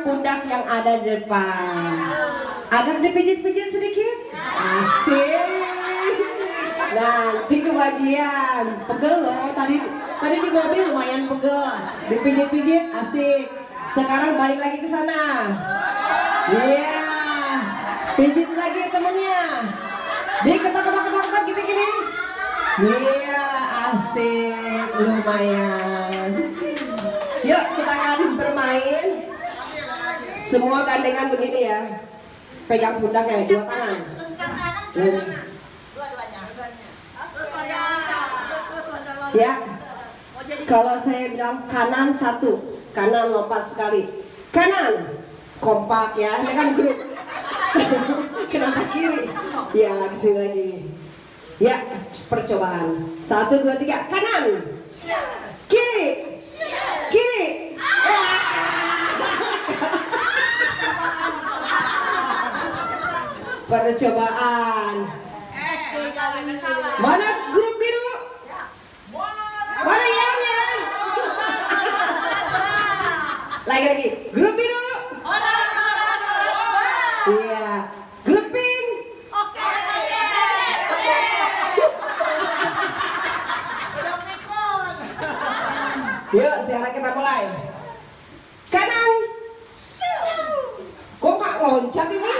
pundak yang ada di depan. Ada dipijit-pijit sedikit? Asik. Nanti kebagian. Pegel loh. Tadi tadi di mobil lumayan pegel. Dipijit-pijit asik. Sekarang balik lagi ke sana. Iya. Pijit lagi temennya. Di ketok-ketok-ketok gitu gini. Iya, asik. Lumayan. Yuk kita akan bermain. Semua gandengan begini ya. Pegang pundaknya dua tangan. Ya. Kalau saya bilang kanan satu, kanan lompat sekali. Kanan kompak ya, ini kan grup. Kenapa kiri? Ya, ke sini lagi. Ya, percobaan. Satu, dua, tiga. Kanan. Kiri. Kiri. Percobaan. Mana grup biru? Mana yang yang? Lagi lagi. Grup biru. Iya. Grup pink. Yuk, sekarang kita mulai. Kanan. Kok nggak loncat ini?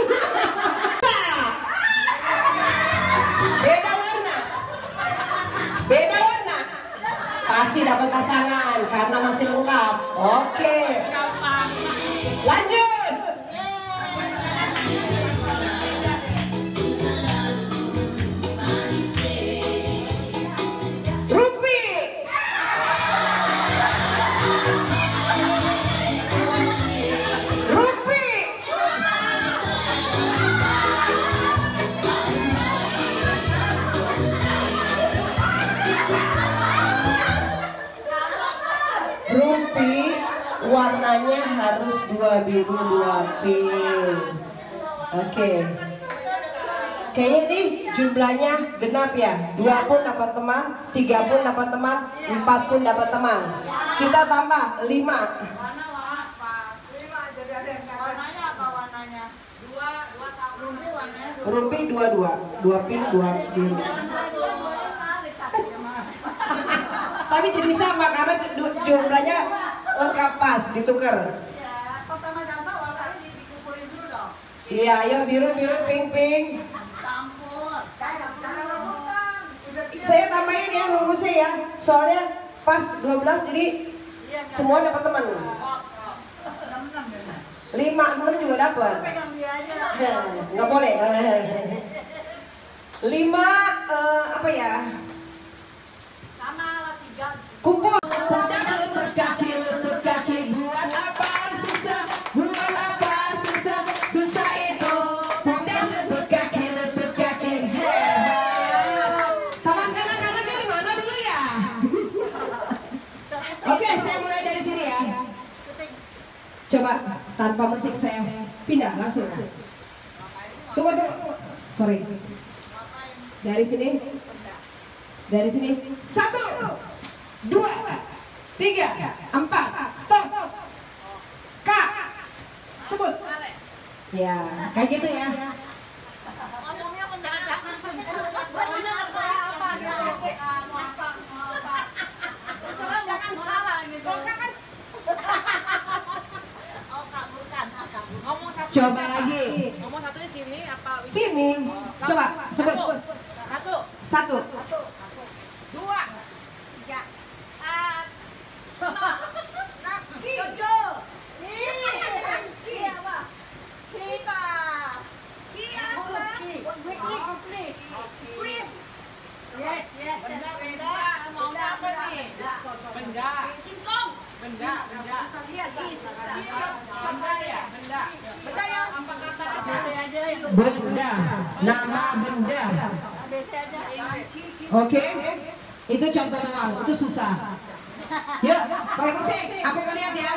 Warnanya harus dua biru dua pink. Oke. Kayaknya nih jumlahnya genap ya. Dua pun dapat teman, tiga pun dapat teman, empat pun dapat teman. Kita tambah lima. Rupi dua dua, dua pink dua biru. Tapi jadi sama karena ju- jumlahnya lengkap pas ditukar. Iya, ayo biru biru pink pink. Saya tambahin ya rumusnya ya. Soalnya pas 12 jadi semua dapat teman. Lima enam juga dapat. Nggak boleh. Lima eh, apa ya? Coba tanpa musik saya pindah langsung. Tunggu tunggu. Sorry. Dari sini. Dari sini. Satu, dua, tiga, empat. Stop. Kak. Sebut. Ya, kayak gitu ya. Ngomong satu. Coba lagi. Ngomong satunya sini apa? Sini. Coba sebut. Satu. Satu. Dua. Yes, yes. Benda, benda. Mau apa nih? Benda. Benda, benda. Benda ya, benda. Benda yang apa kata aja? Benda. Nama benda. Oke. Itu contoh doang. Itu susah. Yuk, pakai musik. Aku lihat ya.